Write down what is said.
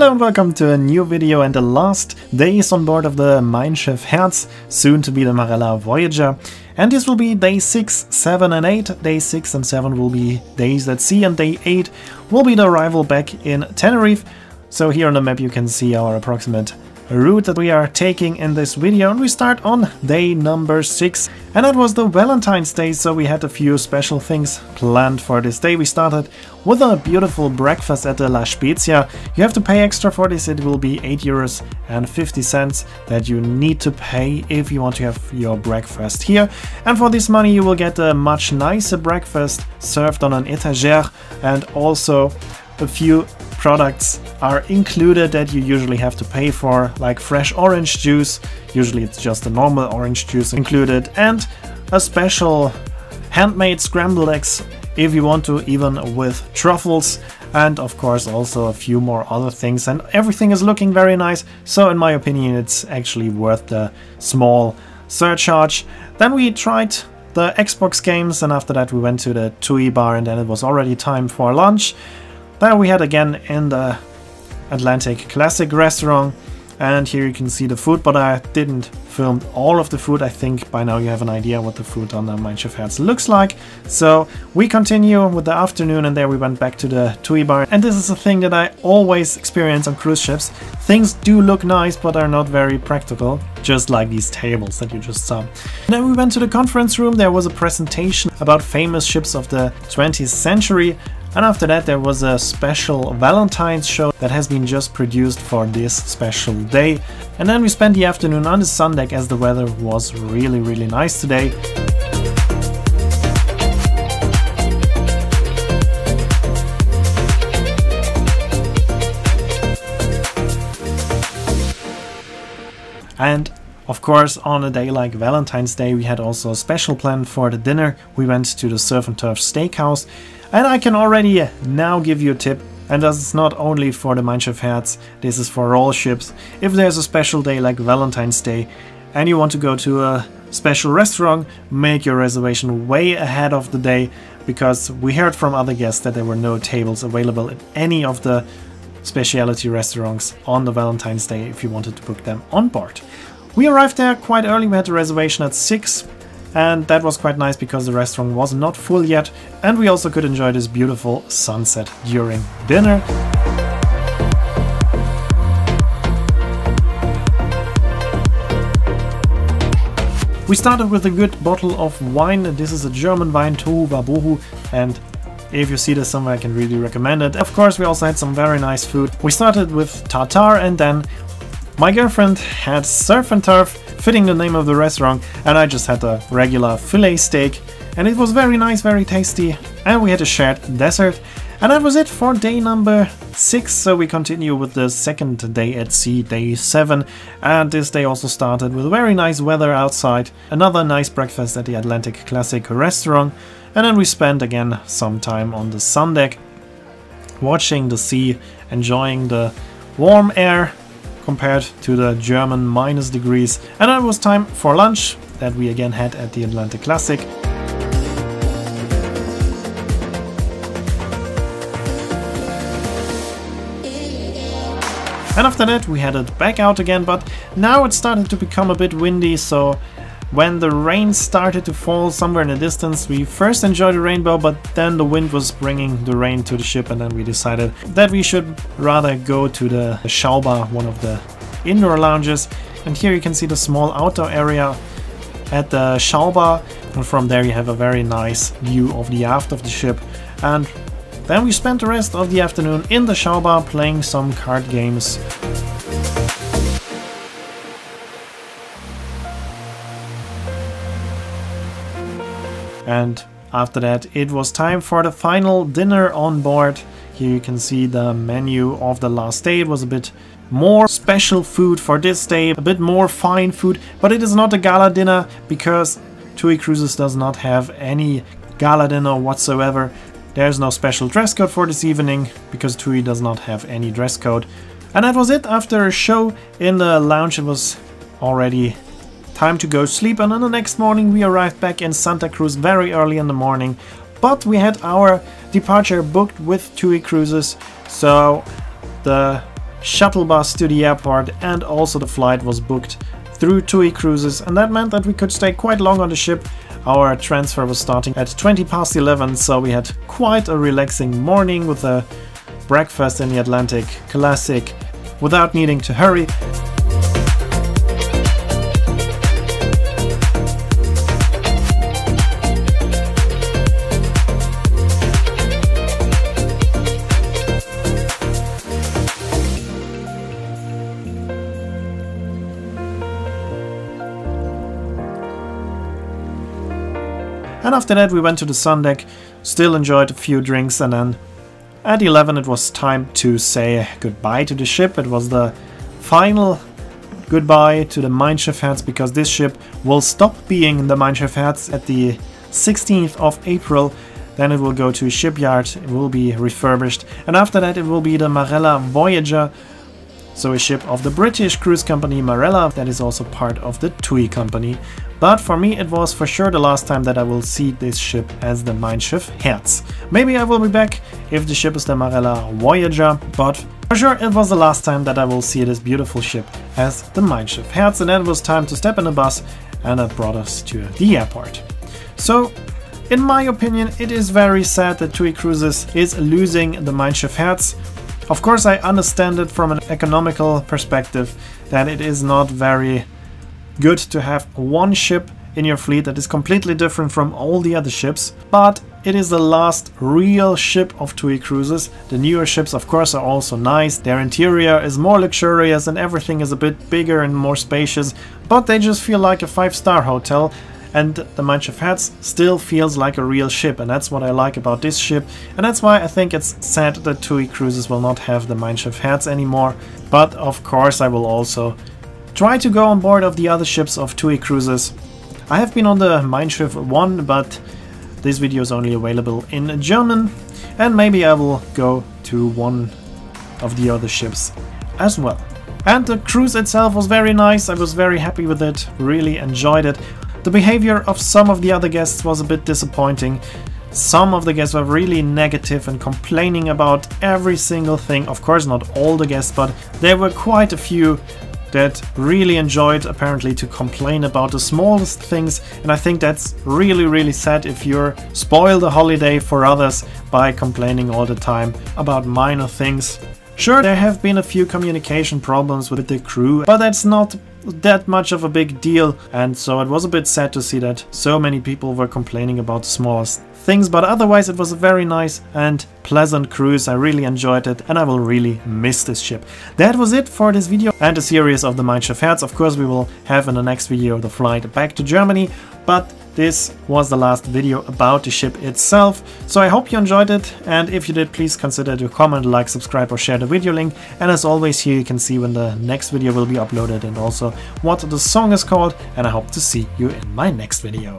Hello and welcome to a new video and the last days on board of the Mein Schiff Herz, soon to be the Marella Voyager. And this will be day 6, 7 and 8. Day 6 and 7 will be days at sea and day 8 will be the arrival back in Tenerife. So here on the map you can see our approximate route that we are taking in this video and we start on day number 6 and that was the Valentine's Day so we had a few special things planned for this day. We started with a beautiful breakfast at the La Spezia. You have to pay extra for this, it will be 8 euros and 50 cents that you need to pay if you want to have your breakfast here and for this money you will get a much nicer breakfast served on an etagere and also a few products are included that you usually have to pay for, like fresh orange juice, usually it's just a normal orange juice included, and a special handmade scrambled eggs if you want to, even with truffles, and of course also a few more other things, and everything is looking very nice, so in my opinion it's actually worth the small surcharge. Then we tried the Xbox games and after that we went to the TUI bar and then it was already time for lunch. There we had again in the Atlantic Classic restaurant and here you can see the food but I didn't film all of the food. I think by now you have an idea what the food on the Mein Schiff Herz looks like. So we continue with the afternoon and there we went back to the TUI bar and this is a thing that I always experience on cruise ships. Things do look nice but are not very practical, just like these tables that you just saw. And then we went to the conference room, there was a presentation about famous ships of the 20th century and after that there was a special Valentine's show that has been just produced for this special day. And then we spent the afternoon on the sun deck as the weather was really really nice today. And of course, on a day like Valentine's Day, we had also a special plan for the dinner. We went to the Surf and Turf Steakhouse and I can already now give you a tip, and this is not only for the Mein Schiff Herz, this is for all ships. If there's a special day like Valentine's Day and you want to go to a special restaurant, make your reservation way ahead of the day because we heard from other guests that there were no tables available at any of the specialty restaurants on the Valentine's Day if you wanted to book them on board. We arrived there quite early, we had a reservation at 6 and that was quite nice because the restaurant was not full yet and we also could enjoy this beautiful sunset during dinner. We started with a good bottle of wine. And this is a German wine, Tohu Wa Bohu, and if you see this somewhere, I can really recommend it. Of course, we also had some very nice food. We started with tartar and then my girlfriend had surf and turf, fitting the name of the restaurant, and I just had a regular filet steak, and it was very nice, very tasty, and we had a shared dessert. And that was it for day number 6, so we continue with the second day at sea, day 7. And this day also started with very nice weather outside, another nice breakfast at the Atlantic Classic restaurant, and then we spent again some time on the sun deck, watching the sea, enjoying the warm air compared to the German minus degrees. And it was time for lunch that we again had at the Atlantic Classic. And after that we headed back out again, but now it started to become a bit windy, so when the rain started to fall somewhere in the distance, we first enjoyed the rainbow, but then the wind was bringing the rain to the ship and then we decided that we should rather go to the Schaubar, one of the indoor lounges. And here you can see the small outdoor area at the Schaubar and from there you have a very nice view of the aft of the ship. And then we spent the rest of the afternoon in the Schaubar playing some card games. And after that it was time for the final dinner on board. Here you can see the menu of the last day. It was a bit more special food for this day, a bit more fine food, but it is not a gala dinner because TUI Cruises does not have any gala dinner whatsoever. There's no special dress code for this evening because TUI does not have any dress code. And that was it after a show in the lounge. It was already Time to go sleep and on the next morning we arrived back in Santa Cruz very early in the morning. But we had our departure booked with TUI Cruises, so the shuttle bus to the airport and also the flight was booked through TUI Cruises and that meant that we could stay quite long on the ship. Our transfer was starting at 20 past 11 so we had quite a relaxing morning with a breakfast in the Atlantic Classic without needing to hurry. And after that we went to the sun deck, still enjoyed a few drinks and then at 11 it was time to say goodbye to the ship. It was the final goodbye to the Schiff Herz because this ship will stop being the Schiff Herz at the 16th of April. Then it will go to a shipyard, it will be refurbished and after that it will be the Marella Voyager so a ship of the British cruise company Marella that is also part of the TUI company. But for me it was for sure the last time that I will see this ship as the Mein Schiff Herz. Maybe I will be back if the ship is the Marella Voyager, but for sure it was the last time that I will see this beautiful ship as the Mein Schiff Herz and then it was time to step in the bus and that brought us to the airport. So in my opinion, it is very sad that TUI Cruises is losing the Mein Schiff Herz. Of course, I understand it from an economical perspective that it is not very good to have one ship in your fleet that is completely different from all the other ships, but it is the last real ship of TUI Cruises. The newer ships of course are also nice, their interior is more luxurious and everything is a bit bigger and more spacious, but they just feel like a 5 star hotel and the Schiff Herz still feels like a real ship and that's what I like about this ship and that's why I think it's sad that TUI Cruises will not have the Schiff Herz anymore but of course I will also try to go on board of the other ships of TUI Cruises. I have been on the Schiff 1 but this video is only available in German and maybe I will go to one of the other ships as well. And the cruise itself was very nice, I was very happy with it, really enjoyed it. The behavior of some of the other guests was a bit disappointing. Some of the guests were really negative and complaining about every single thing. Of course, not all the guests, but there were quite a few that really enjoyed apparently to complain about the smallest things and I think that's really really sad if you're spoil the holiday for others by complaining all the time about minor things. Sure, there have been a few communication problems with the crew, but that's not that much of a big deal and so it was a bit sad to see that so many people were complaining about the smallest things but otherwise it was a very nice and pleasant cruise I really enjoyed it and I will really miss this ship. That was it for this video and a series of the Mein Schiff. Of course we will have in the next video the flight back to Germany but this was the last video about the ship itself, so I hope you enjoyed it and if you did please consider to comment, like, subscribe or share the video link and as always here you can see when the next video will be uploaded and also what the song is called and I hope to see you in my next video.